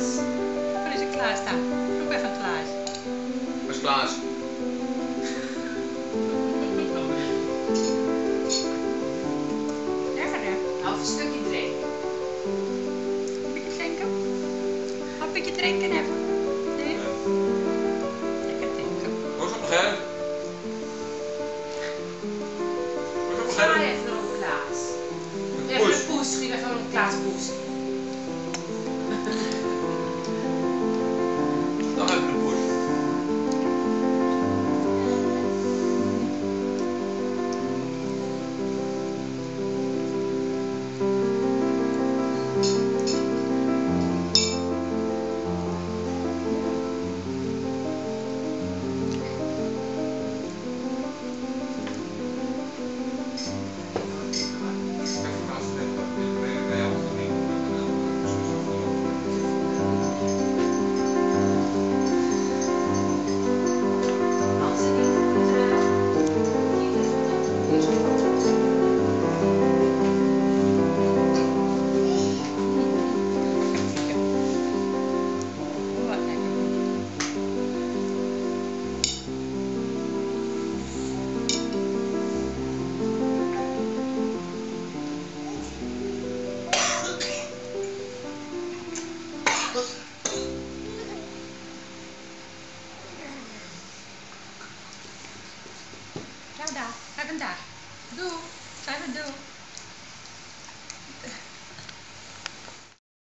Klaas dan? Roep even Klaas. Waar is Klaas? Lekker hè? Nou, een stukje drinken. Een beetje drinken? Een beetje drinken even? Nee? Lekker drinken. Waar is op nog hè? Waar is op nog Ga hè? even op Klaas. Even een poes, geef even een Klaas poes. Kakanta. Do. Sana do.